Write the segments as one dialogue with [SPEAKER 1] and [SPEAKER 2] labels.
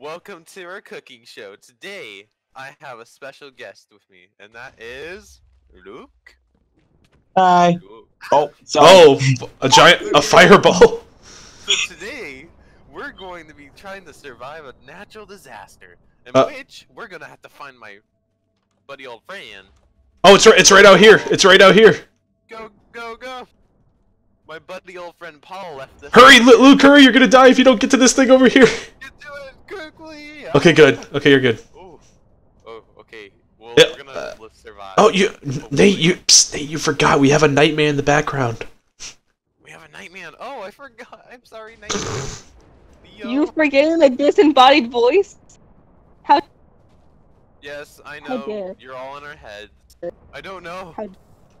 [SPEAKER 1] Welcome to our cooking show. Today, I have a special guest with me, and that is Luke.
[SPEAKER 2] Hi.
[SPEAKER 1] Luke.
[SPEAKER 2] Oh, sorry.
[SPEAKER 3] Oh, a giant, a fireball.
[SPEAKER 1] So today, we're going to be trying to survive a natural disaster, in
[SPEAKER 3] Uh.
[SPEAKER 1] which we're gonna have to find my buddy old friend.
[SPEAKER 3] Oh, it's right, it's right out here. It's right out here.
[SPEAKER 1] Go, go, go! My buddy old friend Paul left us.
[SPEAKER 3] Hurry, Lu- Luke, hurry! You're gonna die if you don't get to this thing over here.
[SPEAKER 1] Get to it quickly!
[SPEAKER 3] Okay, good. Okay, you're good.
[SPEAKER 1] Oh, oh, okay. Well,
[SPEAKER 3] Yeah,
[SPEAKER 1] we're gonna
[SPEAKER 3] uh,
[SPEAKER 1] live survive.
[SPEAKER 3] Oh, you, Nate, you, psst, Nate, you forgot. We have a nightmare in the background.
[SPEAKER 1] We have a nightmare. Oh, I forgot. I'm sorry, Nightman. Theo.
[SPEAKER 4] You forgetting the disembodied voice? How?
[SPEAKER 1] Yes, I know. You're all in our heads. I don't know.
[SPEAKER 4] How-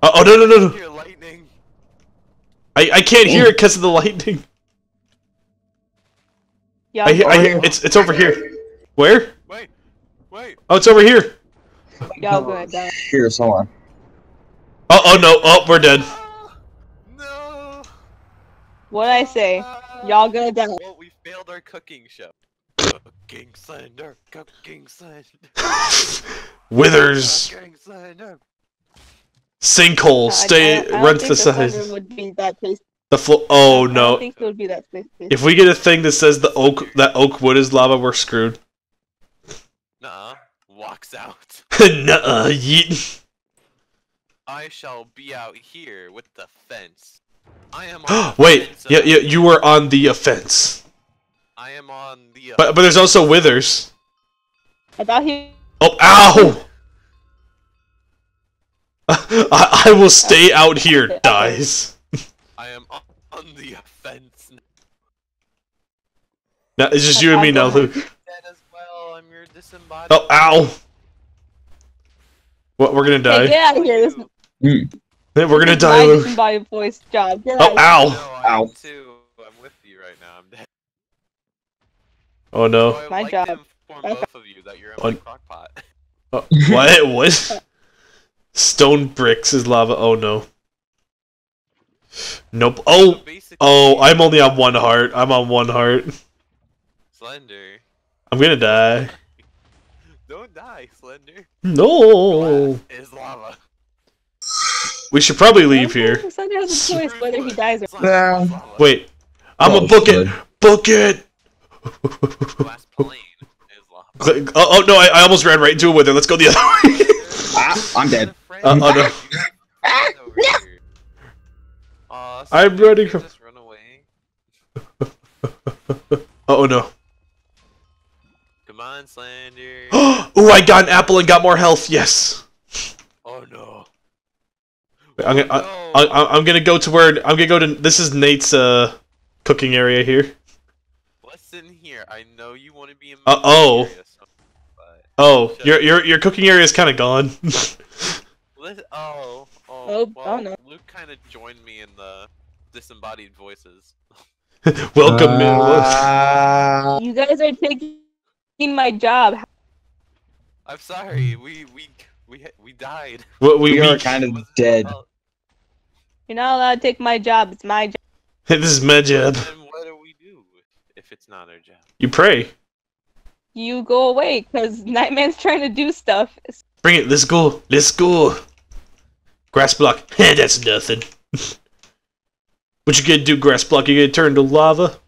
[SPEAKER 3] Uh, oh no no no no!
[SPEAKER 1] Lightning.
[SPEAKER 3] I, I can't hear it because of the lightning.
[SPEAKER 4] Y'all
[SPEAKER 3] I hear, I hear it's it's over here. Where?
[SPEAKER 1] Wait, wait.
[SPEAKER 3] Oh, it's over here.
[SPEAKER 4] y'all gonna die.
[SPEAKER 2] Here, someone.
[SPEAKER 3] Oh oh no! Oh, we're dead.
[SPEAKER 1] Ah, No.
[SPEAKER 4] What I say?
[SPEAKER 1] Ah.
[SPEAKER 4] Y'all gonna die.
[SPEAKER 1] Well, we failed our cooking show. Cooking slender, cooking slender,
[SPEAKER 3] Withers,
[SPEAKER 1] cooking slender.
[SPEAKER 3] Sinkhole,
[SPEAKER 4] I-
[SPEAKER 3] stay,
[SPEAKER 4] I, I
[SPEAKER 3] run to the
[SPEAKER 4] thunder
[SPEAKER 3] side.
[SPEAKER 4] Would be that.
[SPEAKER 3] The floor. Oh
[SPEAKER 4] I
[SPEAKER 3] no!
[SPEAKER 4] don't think it would be that tasty.
[SPEAKER 3] If we get a thing that says the oak that oak wood is lava, we're screwed.
[SPEAKER 1] Nuh-uh. Walks out.
[SPEAKER 3] Nuh-uh, yeet.
[SPEAKER 1] I shall be out here with the fence. I am on the
[SPEAKER 3] Wait,
[SPEAKER 1] fence
[SPEAKER 3] yeah, yeah, you were on the offense.
[SPEAKER 1] I am on the.
[SPEAKER 3] But but there's also withers.
[SPEAKER 4] I thought he.
[SPEAKER 3] Oh, ow! I, I will stay out here, dies.
[SPEAKER 1] I am on, on the offense.
[SPEAKER 3] Now, it's just you and me now, Luke.
[SPEAKER 1] Dead as well. I'm your disembodied.
[SPEAKER 3] Oh, ow! What? We're gonna
[SPEAKER 4] Hey,
[SPEAKER 3] die.
[SPEAKER 4] get out of here. This mm. is
[SPEAKER 3] We're gonna
[SPEAKER 4] this is
[SPEAKER 3] die,
[SPEAKER 4] my
[SPEAKER 3] Luke.
[SPEAKER 4] disembodied voice job. Get
[SPEAKER 3] Oh,
[SPEAKER 4] out of here.
[SPEAKER 3] ow!
[SPEAKER 1] No, I am
[SPEAKER 2] Ow.
[SPEAKER 1] too. I'm with you right now. I'm dead.
[SPEAKER 3] Oh no!
[SPEAKER 1] I would
[SPEAKER 4] My job.
[SPEAKER 1] to inform both of you that you're in
[SPEAKER 3] On-
[SPEAKER 1] my crock pot.
[SPEAKER 3] Oh, what? What? Stone bricks is lava. Oh no! Nope. Oh,
[SPEAKER 1] basically,
[SPEAKER 3] oh! I'm only on one heart. I'm on one heart.
[SPEAKER 1] Slender.
[SPEAKER 3] I'm gonna die.
[SPEAKER 1] Don't die, Slender.
[SPEAKER 3] No.
[SPEAKER 1] Glass is lava.
[SPEAKER 3] We should probably leave here.
[SPEAKER 4] Sunday has a choice whether he dies or
[SPEAKER 1] Slender
[SPEAKER 2] Yeah.
[SPEAKER 3] Wait. I'm
[SPEAKER 2] Oh,
[SPEAKER 3] a book it. Book it.
[SPEAKER 1] Glass plane is lava.
[SPEAKER 3] Click- Oh, oh no! I, I almost ran right into a wither. Let's go the other way.
[SPEAKER 2] Ah, I'm dead.
[SPEAKER 3] Uh, oh no!
[SPEAKER 1] Aw,
[SPEAKER 3] I'm running from-
[SPEAKER 1] Just run away.
[SPEAKER 3] Oh no!
[SPEAKER 1] Come on, Slender.
[SPEAKER 3] oh, I got an apple and got more health. Yes.
[SPEAKER 1] oh no.
[SPEAKER 3] Wait, I'm gonna.
[SPEAKER 1] Oh, no.
[SPEAKER 3] I- I'm gonna go to where I'm gonna go to. This is Nate's uh cooking area here.
[SPEAKER 1] What's in here. I know you want to be in
[SPEAKER 3] Uh, oh.
[SPEAKER 1] area, so-
[SPEAKER 3] Oh, your your your cooking area is kind of gone.
[SPEAKER 1] Listen, oh, oh,
[SPEAKER 4] Oh,
[SPEAKER 1] well,
[SPEAKER 4] oh, no.
[SPEAKER 1] Luke kind of joined me in the disembodied voices.
[SPEAKER 3] Welcome in.
[SPEAKER 2] Uh,
[SPEAKER 4] You guys are taking my job.
[SPEAKER 1] I'm sorry, we we we we died.
[SPEAKER 3] What we,
[SPEAKER 2] we
[SPEAKER 3] we
[SPEAKER 2] are kind of dead.
[SPEAKER 1] fault.
[SPEAKER 4] You're not allowed to take my job. It's my job.
[SPEAKER 3] this is my job.
[SPEAKER 1] Then what do we do if it's not our job?
[SPEAKER 3] You pray.
[SPEAKER 4] You go away because Nightman's trying to do stuff.
[SPEAKER 3] Bring it. Let's go. Let's go. Grass block. That's nothing. what you gonna do, grass block? You gonna turn to lava?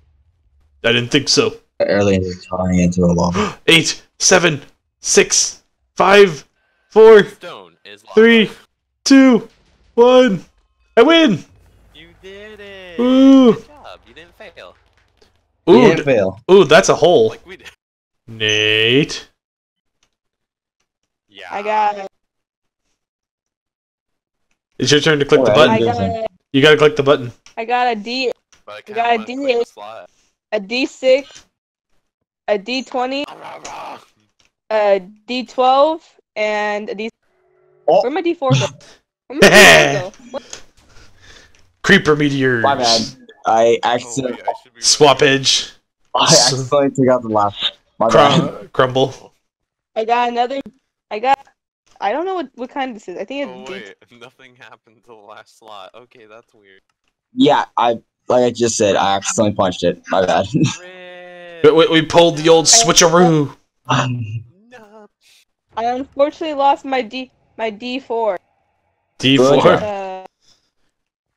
[SPEAKER 3] I didn't think so.
[SPEAKER 2] Early in turning into a lava.
[SPEAKER 3] Eight, seven, six, five, four,
[SPEAKER 1] Stone is lava.
[SPEAKER 3] three, two, one. I win.
[SPEAKER 1] You did it.
[SPEAKER 3] Ooh.
[SPEAKER 1] Good job. You didn't fail.
[SPEAKER 3] Ooh,
[SPEAKER 2] yeah,
[SPEAKER 3] d-
[SPEAKER 2] fail.
[SPEAKER 3] ooh, that's a hole.
[SPEAKER 1] Like we did.
[SPEAKER 3] Nate.
[SPEAKER 1] Yeah.
[SPEAKER 4] I got.
[SPEAKER 3] It's your turn to click the
[SPEAKER 2] Alright.
[SPEAKER 4] I
[SPEAKER 3] button.
[SPEAKER 4] got.
[SPEAKER 3] You gotta click the button.
[SPEAKER 4] I got a D.
[SPEAKER 1] But I
[SPEAKER 4] You
[SPEAKER 1] kinda
[SPEAKER 4] gotta
[SPEAKER 1] wanna
[SPEAKER 4] do
[SPEAKER 1] click the
[SPEAKER 4] it.
[SPEAKER 1] slot.
[SPEAKER 4] A D six. A D twenty. A D twelve. And a D.
[SPEAKER 2] Oh.
[SPEAKER 4] Where my D four go? Where my D four go?
[SPEAKER 3] Creeper meteors.
[SPEAKER 2] My bad. I
[SPEAKER 1] Oh,
[SPEAKER 2] accidentally,
[SPEAKER 1] wait, I
[SPEAKER 3] Swap edge.
[SPEAKER 2] I accidentally took out the last. My bad.
[SPEAKER 3] Crumble.
[SPEAKER 4] I got another. I got. I don't know what, what kind this is. I think
[SPEAKER 1] Oh
[SPEAKER 4] it's
[SPEAKER 1] wait, nothing happened to the last slot. Okay, that's weird.
[SPEAKER 2] Yeah, I like I just said, I accidentally punched it. My bad.
[SPEAKER 3] We, we, we pulled the old switcheroo.
[SPEAKER 4] I unfortunately lost my D my D four.
[SPEAKER 3] D4.
[SPEAKER 4] Uh,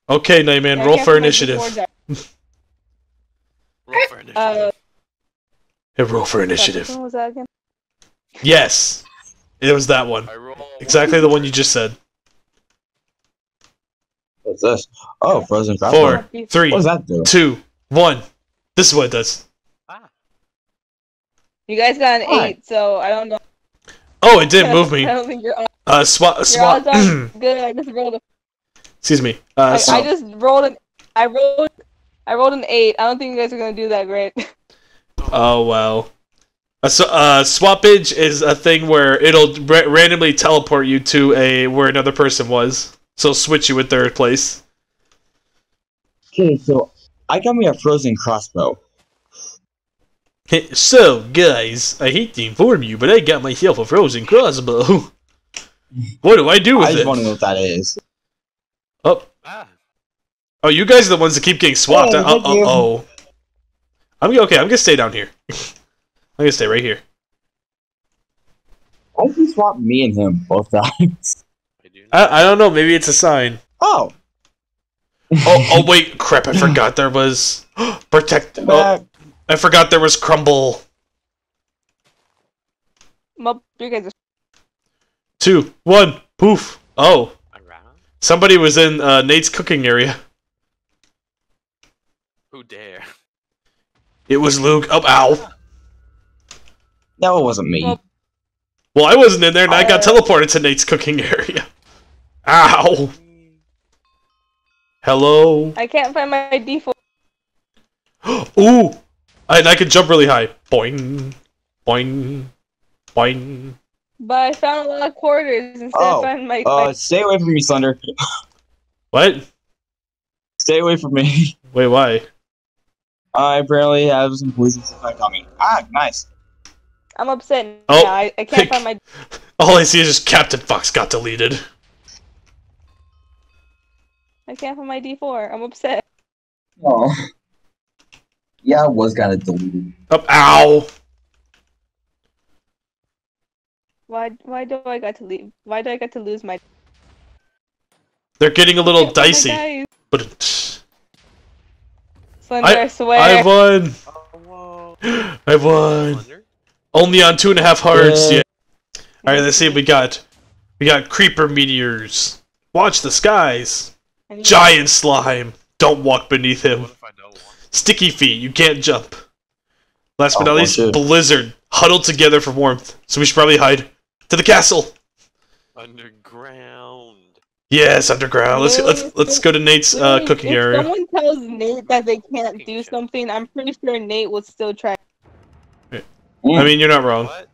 [SPEAKER 3] Okay, Nightman,
[SPEAKER 4] I
[SPEAKER 3] roll
[SPEAKER 4] can't
[SPEAKER 3] for initiative.
[SPEAKER 1] Roll for initiative.
[SPEAKER 4] Uh,
[SPEAKER 3] Hey, roll for initiative.
[SPEAKER 4] Was that again?
[SPEAKER 3] Yes, it was that one. Exactly the one you just said.
[SPEAKER 2] What's this? Oh, frozen crab.
[SPEAKER 3] Four,
[SPEAKER 2] What
[SPEAKER 4] D4.
[SPEAKER 3] three,
[SPEAKER 2] that do?
[SPEAKER 3] two, one. This is what it does.
[SPEAKER 1] Ah,
[SPEAKER 4] You guys got an
[SPEAKER 2] Why?
[SPEAKER 4] eight, so I don't know.
[SPEAKER 3] Oh, it didn't move me.
[SPEAKER 4] I don't think you're.
[SPEAKER 3] Uh, swap,
[SPEAKER 4] Your
[SPEAKER 3] swap.
[SPEAKER 4] good. I just rolled a.
[SPEAKER 3] Excuse me.
[SPEAKER 4] I,
[SPEAKER 3] Uh, so,
[SPEAKER 4] I just rolled an. I rolled. I rolled an eight. I don't think you guys are gonna do that great.
[SPEAKER 3] oh well. So, uh, swappage is a thing where it'll ra- randomly teleport you to a where another person was. So switch you with their place.
[SPEAKER 2] Okay, so I got me a frozen crossbow.
[SPEAKER 3] So, guys, I hate to inform you, but I got myself a frozen crossbow. what do I do
[SPEAKER 2] I
[SPEAKER 3] with
[SPEAKER 2] just
[SPEAKER 3] it?
[SPEAKER 2] want to know what that is.
[SPEAKER 3] Oh,
[SPEAKER 1] ah.
[SPEAKER 3] oh, you guys are the ones that keep getting swapped.
[SPEAKER 2] Oh,
[SPEAKER 3] Uh
[SPEAKER 2] thank you.
[SPEAKER 3] oh. I'm okay. I'm gonna stay down here. I'm gonna stay right here.
[SPEAKER 2] Why did you swap me and him both times?
[SPEAKER 1] I do.
[SPEAKER 3] I, I don't know. Maybe it's a sign.
[SPEAKER 2] Oh.
[SPEAKER 3] Oh, oh wait, crap! I forgot there was protect. Oh, I forgot there was crumble.
[SPEAKER 4] Well, you guys are.
[SPEAKER 3] Two, one, poof. Oh, somebody was in uh, Nate's cooking area.
[SPEAKER 1] Who dare?
[SPEAKER 3] It was Luke. Oh, ow.
[SPEAKER 2] No, it wasn't me.
[SPEAKER 4] Well-
[SPEAKER 3] Well, I wasn't in there, and I got
[SPEAKER 4] Uh.
[SPEAKER 3] teleported to Nate's cooking area. Ow. Hello.
[SPEAKER 4] I can't find my default. four.
[SPEAKER 3] Ooh. And I can jump really high. Boing. Boing. Boing.
[SPEAKER 4] But I found a lot of quarters instead
[SPEAKER 2] Oh,
[SPEAKER 4] of finding my.
[SPEAKER 2] Uh,
[SPEAKER 4] my
[SPEAKER 2] stay away from me, Slender.
[SPEAKER 3] What?
[SPEAKER 2] Stay away from me.
[SPEAKER 3] Wait, why?
[SPEAKER 2] I apparently have some poison effect on me. Ah, nice.
[SPEAKER 4] I'm upset
[SPEAKER 3] Oh.
[SPEAKER 4] I, I can't find my.
[SPEAKER 3] All I see is just Captain Fox got deleted.
[SPEAKER 4] I can't find my D four. I'm upset.
[SPEAKER 2] Oh. Yeah, I was kind of deleted.
[SPEAKER 3] Up. ow.
[SPEAKER 4] Why? Why do I got to leave? Why do I got to lose my?
[SPEAKER 3] They're getting a little
[SPEAKER 4] Can't find my
[SPEAKER 3] dicey. But
[SPEAKER 4] Slender, I, swear.
[SPEAKER 3] I won.
[SPEAKER 1] Oh, whoa.
[SPEAKER 3] I won.
[SPEAKER 1] Slender?
[SPEAKER 3] Only on two and a half hearts.
[SPEAKER 2] Yeah.
[SPEAKER 3] Yeah. All right. Let's see. What we got. We got creeper meteors. Watch the skies.
[SPEAKER 4] I need-
[SPEAKER 3] Giant slime. Don't walk beneath him.
[SPEAKER 1] What if I don't want?
[SPEAKER 3] Sticky feet. You can't jump. Last but
[SPEAKER 2] Oh,
[SPEAKER 3] not least,
[SPEAKER 2] two.
[SPEAKER 3] blizzard. Huddled together for warmth. So we should probably hide to the castle.
[SPEAKER 1] Underground.
[SPEAKER 3] Yes, underground. Let's let's let's go to Nate's uh,
[SPEAKER 4] Really,
[SPEAKER 3] cooking
[SPEAKER 4] if
[SPEAKER 3] area.
[SPEAKER 4] someone tells Nate that they can't do something, I'm pretty sure Nate would still try. Mm.
[SPEAKER 3] I mean, you're not wrong.
[SPEAKER 1] What?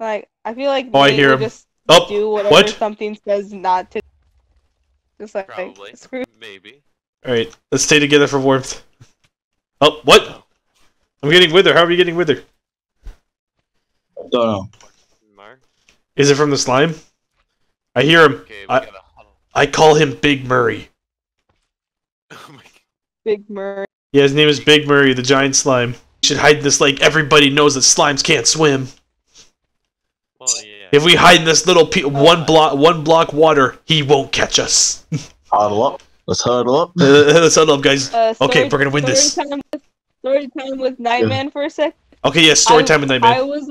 [SPEAKER 4] Like, I feel like
[SPEAKER 3] Oh, I hear him.
[SPEAKER 4] just
[SPEAKER 3] Oh,
[SPEAKER 4] do whatever
[SPEAKER 3] what?
[SPEAKER 4] something says not to. Just like,
[SPEAKER 1] Probably.
[SPEAKER 4] screw.
[SPEAKER 1] Maybe.
[SPEAKER 3] All right, let's stay together for warmth. Oh, what? I'm getting wither. How are you getting wither?
[SPEAKER 2] Don't know.
[SPEAKER 3] Is it from the slime? I hear him.
[SPEAKER 1] Okay,
[SPEAKER 3] I- I call him Big Murry.
[SPEAKER 1] Oh my god.
[SPEAKER 4] Big Murry.
[SPEAKER 3] Yeah, his name is Big Murry, the giant slime. We should hide in this lake. Everybody knows that slimes can't swim.
[SPEAKER 1] Well, yeah.
[SPEAKER 3] If we hide in this little pe- one block one block water, he won't catch us.
[SPEAKER 2] Huddle up. Let's huddle up.
[SPEAKER 3] Uh, Let's huddle up, guys.
[SPEAKER 4] Uh,
[SPEAKER 3] Okay, we're gonna win this.
[SPEAKER 4] Story time with, story time with Nightman for a sec.
[SPEAKER 3] Okay, yeah, story
[SPEAKER 4] I-
[SPEAKER 3] time with Nightman.
[SPEAKER 4] I
[SPEAKER 3] Nightman.
[SPEAKER 4] was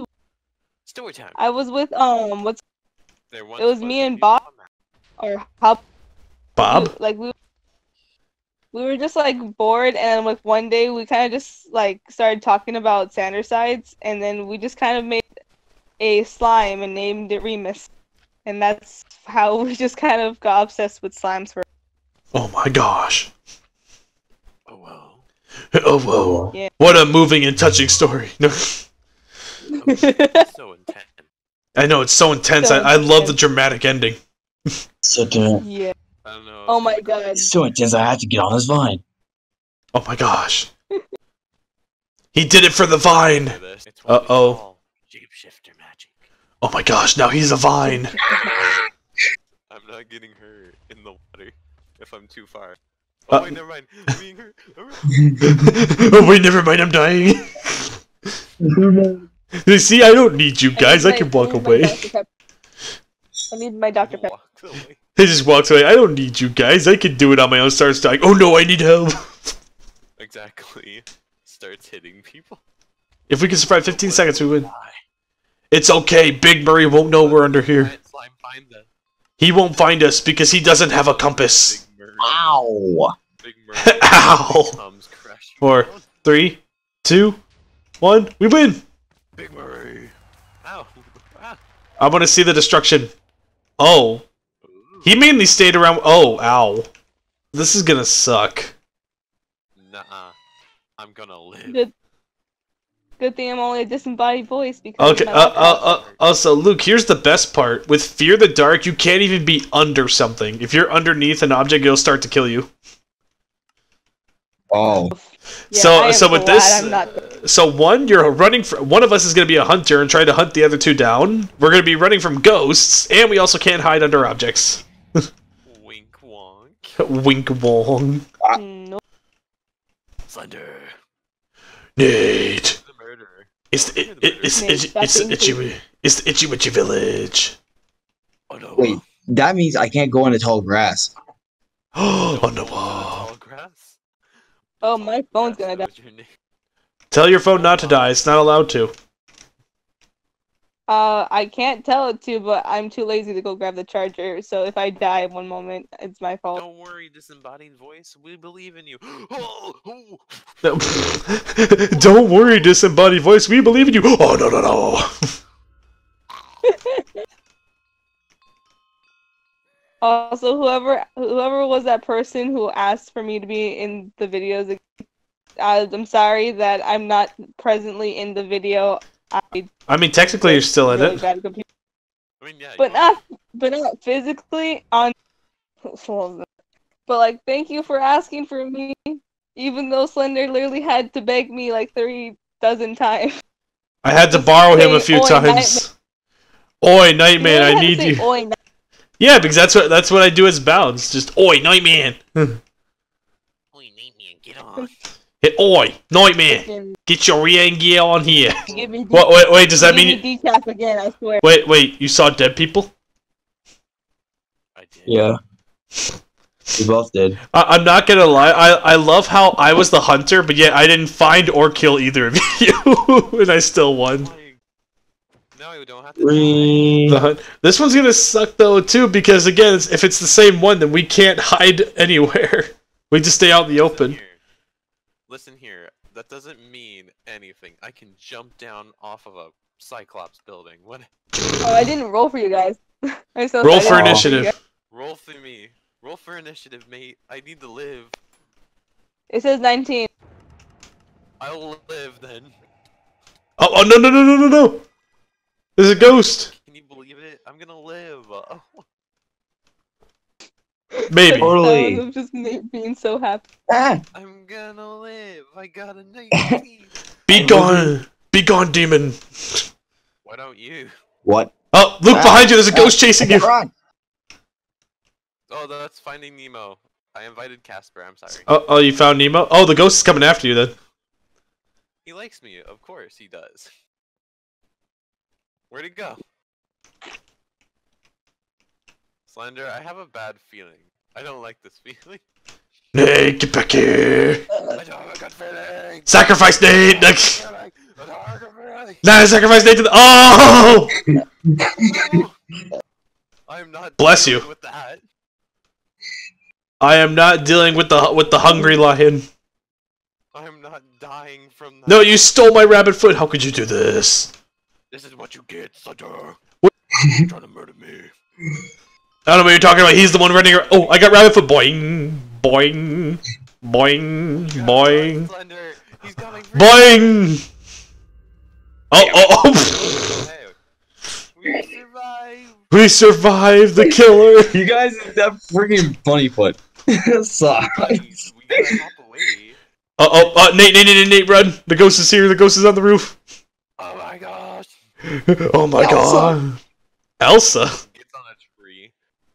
[SPEAKER 1] Story time.
[SPEAKER 4] I was with um what's
[SPEAKER 1] There
[SPEAKER 4] it was me and Bob. or Hop
[SPEAKER 3] Bob?
[SPEAKER 4] like we we were just like bored and like one day we kind of just like started talking about Sanders Sides and then we just kind of made a slime and named it Remus and that's how we just kind of got obsessed with slimes for
[SPEAKER 3] Oh my gosh.
[SPEAKER 1] Oh wow.
[SPEAKER 3] Oh whoa.
[SPEAKER 4] Yeah.
[SPEAKER 3] What a moving and touching story. No,
[SPEAKER 1] So intense.
[SPEAKER 3] I know it's so intense.
[SPEAKER 4] So
[SPEAKER 3] I, I love the dramatic ending.
[SPEAKER 2] So, intense.
[SPEAKER 4] yeah
[SPEAKER 1] I don't know.
[SPEAKER 4] oh my god
[SPEAKER 2] so intense. I had to get on his vine.
[SPEAKER 3] Oh my gosh. he did it for the vine.
[SPEAKER 1] It's what we
[SPEAKER 3] Uh-oh.
[SPEAKER 1] call Shapeshifter magic.
[SPEAKER 3] Oh my gosh, now he's a vine.
[SPEAKER 1] I'm not getting hurt in the water if I'm too far. Oh
[SPEAKER 3] Uh,
[SPEAKER 1] wait, never mind. I'm being hurt. Oh,
[SPEAKER 3] oh wait, never mind, I'm dying. You See, I don't need you guys, I
[SPEAKER 4] need
[SPEAKER 3] can
[SPEAKER 4] my-
[SPEAKER 3] walk
[SPEAKER 4] need my
[SPEAKER 3] away.
[SPEAKER 4] I need my Dr. Pepper.
[SPEAKER 1] Walked away.
[SPEAKER 3] He just walks away. I don't need you guys. I can do it on my own. Starts dying. Oh no, I need help.
[SPEAKER 1] Exactly. Starts hitting people.
[SPEAKER 3] If we can survive 15 seconds, we win. It's okay. Big Murry won't know we're under here.
[SPEAKER 1] Slime find the
[SPEAKER 3] He won't find us because he doesn't have a compass.
[SPEAKER 1] big murder.
[SPEAKER 2] Ow!
[SPEAKER 1] Big Murry.
[SPEAKER 3] Ow.
[SPEAKER 1] Comes crushing
[SPEAKER 3] Four.
[SPEAKER 1] down.
[SPEAKER 3] Three, two, one. We win.
[SPEAKER 1] Big Murry. Ow. Ah.
[SPEAKER 3] I want to see the destruction. Oh,
[SPEAKER 1] Ooh.
[SPEAKER 3] He mainly stayed around. Oh, ow. This is gonna suck.
[SPEAKER 1] Nuh-uh. I'm gonna live.
[SPEAKER 4] Good. Good thing I'm only a disembodied voice because
[SPEAKER 3] Okay.
[SPEAKER 4] my
[SPEAKER 3] Uh, uh, uh, also, Luke, here's the best part. With Fear the Dark, you can't even be under something. If you're underneath an object, it'll start to kill you.
[SPEAKER 2] Oh.
[SPEAKER 4] Yeah,
[SPEAKER 3] so,
[SPEAKER 4] I am
[SPEAKER 3] so with this,
[SPEAKER 4] not.
[SPEAKER 3] so one, you're running. For, one of us is gonna be a hunter and try to hunt the other two down. We're gonna be running from ghosts, and we also can't hide under objects.
[SPEAKER 1] Wink wonk.
[SPEAKER 3] Wink wong. Ah.
[SPEAKER 4] No.
[SPEAKER 1] Slender.
[SPEAKER 3] Nate.
[SPEAKER 1] The murderer.
[SPEAKER 3] It's the, it, it, it's
[SPEAKER 4] Nate,
[SPEAKER 3] it's it's
[SPEAKER 4] being
[SPEAKER 3] itchy. It's the itchy witchy village.
[SPEAKER 1] Oh no.
[SPEAKER 2] Wait, that means I can't go into tall grass.
[SPEAKER 3] Oh
[SPEAKER 1] Don't
[SPEAKER 3] no!
[SPEAKER 1] tall grass.
[SPEAKER 4] Oh, my phone's gonna die.
[SPEAKER 1] knows your name.
[SPEAKER 3] Tell your phone not to die. It's not allowed to.
[SPEAKER 4] Uh, I can't tell it to, but I'm too lazy to go grab the charger. So if I die one moment, it's my fault.
[SPEAKER 1] Don't worry, disembodied voice. We believe in you.
[SPEAKER 3] Don't worry, disembodied voice. We believe in you. Oh no no no!
[SPEAKER 4] Also, whoever whoever was that person who asked for me to be in the videos, uh, I'm sorry that I'm not presently in the video. I
[SPEAKER 3] I mean, technically, you're still in
[SPEAKER 4] really
[SPEAKER 3] it.
[SPEAKER 4] bad at computer,
[SPEAKER 1] I mean, yeah.
[SPEAKER 4] but
[SPEAKER 1] you are.
[SPEAKER 4] not but not physically on. But like, thank you for asking for me, even though Slender literally had to beg me like three dozen times.
[SPEAKER 3] I had to borrow him a few
[SPEAKER 4] "Oi,
[SPEAKER 3] times. Oi, Nightman,
[SPEAKER 4] You
[SPEAKER 3] I need you.
[SPEAKER 4] "Oi, Night-"
[SPEAKER 3] Yeah, because that's what that's what I do as bounds. Just oi, Nightman.
[SPEAKER 1] Oi, Nate, get on.
[SPEAKER 3] Hit oi,
[SPEAKER 4] nightmare!
[SPEAKER 3] Get your ring gear on here.
[SPEAKER 4] Give me
[SPEAKER 3] What? Wait, wait. Does that
[SPEAKER 4] give
[SPEAKER 3] mean?
[SPEAKER 4] me decaf again? I swear.
[SPEAKER 3] Wait, wait. You saw dead people?
[SPEAKER 1] I did.
[SPEAKER 2] Yeah. We both did.
[SPEAKER 3] I, I'm not gonna lie. I I love how I was the hunter, but yet I didn't find or kill either of you, and I still won.
[SPEAKER 1] Like, now we don't have to.
[SPEAKER 2] Three.
[SPEAKER 3] The hunt. This one's gonna suck though too, because again, it's, if it's the same one, then we can't hide anywhere. We just stay out in the
[SPEAKER 1] Listen
[SPEAKER 3] open.
[SPEAKER 1] Here. Listen here. That doesn't mean anything. I can jump down off of a Cyclops building. What?
[SPEAKER 4] Oh, I didn't roll for you guys. I'm so
[SPEAKER 3] Roll for initiative.
[SPEAKER 4] guys.
[SPEAKER 1] Roll for me. Roll for initiative, mate. I need to live.
[SPEAKER 4] It says 19.
[SPEAKER 1] I'll live then.
[SPEAKER 3] Oh, oh no no no no no no! There's a ghost.
[SPEAKER 1] Can you believe it? I'm gonna live. Oh,
[SPEAKER 3] Maybe.
[SPEAKER 2] Totally.
[SPEAKER 4] I'm just ma- being so happy.
[SPEAKER 2] Ah!
[SPEAKER 1] I'm gonna live. I got a 19.
[SPEAKER 3] Be gone, be gone, demon.
[SPEAKER 1] Why don't you?
[SPEAKER 2] What?
[SPEAKER 3] Oh, look
[SPEAKER 2] Ah,
[SPEAKER 3] behind you. There's a
[SPEAKER 2] ah,
[SPEAKER 3] ghost chasing you.
[SPEAKER 2] Run!
[SPEAKER 1] Oh, that's Finding Nemo. I invited Casper. I'm sorry.
[SPEAKER 3] Oh, oh, you found Nemo. Oh, the ghost is coming after you then.
[SPEAKER 1] He likes me. Of course he does. Where'd he go? Slender, I have a bad feeling. I don't like this feeling.
[SPEAKER 3] Nate, get back here.
[SPEAKER 1] I don't have a good feeling.
[SPEAKER 3] Sacrifice Nate. Like,
[SPEAKER 1] I don't have a good feeling.
[SPEAKER 3] nah, sacrifice Nate to the. Oh!
[SPEAKER 1] I'm not.
[SPEAKER 3] Bless you.
[SPEAKER 1] With that.
[SPEAKER 3] I am not dealing with the with the hungry lion.
[SPEAKER 1] I'm not dying from that.
[SPEAKER 3] No, you stole my rabbit foot. How could you do this?
[SPEAKER 1] This is what you get, Slender.
[SPEAKER 3] What?
[SPEAKER 1] You're trying to murder me.
[SPEAKER 3] I don't know what you're talking about. He's the one running. ar- Oh, I got rabbit foot. Boing, boing, boing, boing,
[SPEAKER 1] Slender. He's coming.
[SPEAKER 3] boing. Oh, oh, oh!
[SPEAKER 1] Hey, we survived.
[SPEAKER 3] We survived the killer.
[SPEAKER 2] You guys, that freaking funny foot. Sucks.
[SPEAKER 1] Jeez, we gotta hop away.
[SPEAKER 3] Oh, oh, uh, Nate, Nate, Nate, Nate, run! The ghost is here. The ghost is on the roof.
[SPEAKER 1] Oh my gosh.
[SPEAKER 3] oh my
[SPEAKER 2] Elsa.
[SPEAKER 3] god. Elsa?
[SPEAKER 1] Gets on a tree.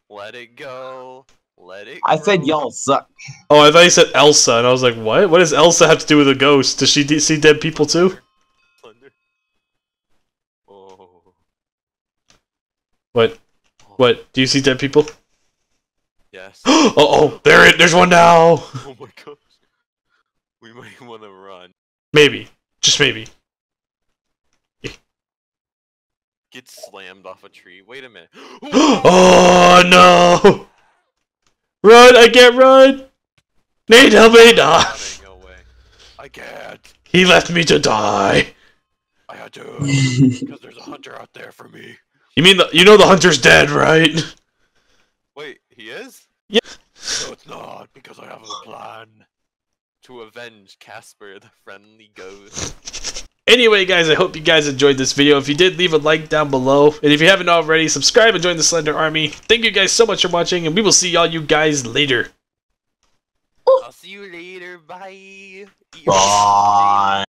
[SPEAKER 1] Let it go. Let it.
[SPEAKER 2] Go I said y'all suck.
[SPEAKER 3] Oh, I thought you said Elsa, and I was like, what? What does Elsa have to do with a ghost? Does she de- see dead people too?
[SPEAKER 1] Thunder. Oh.
[SPEAKER 3] What? What? Do you see dead people?
[SPEAKER 1] Yes.
[SPEAKER 3] oh, oh, there it. There's one now.
[SPEAKER 1] oh my gosh. We might want to run.
[SPEAKER 3] Maybe, just maybe.
[SPEAKER 1] Get slammed off a tree. Wait a minute.
[SPEAKER 3] oh no! Run! I can't run. Nate, help me! Nah.
[SPEAKER 1] Running away. I can't.
[SPEAKER 3] He left me to die.
[SPEAKER 1] I had to. Because there's a hunter out there for me.
[SPEAKER 3] You mean the? You know the hunter's dead, right?
[SPEAKER 1] Wait, he is?
[SPEAKER 3] Yeah.
[SPEAKER 1] No, it's not, because I have a plan. To avenge Casper, the friendly ghost.
[SPEAKER 3] Anyway, guys, I hope you guys enjoyed this video. If you did, leave a like down below. And if you haven't already, subscribe and join the Slender Army. Thank you guys so much for watching, and we will see all you guys later.
[SPEAKER 1] I'll see you later. Bye.
[SPEAKER 2] Bye.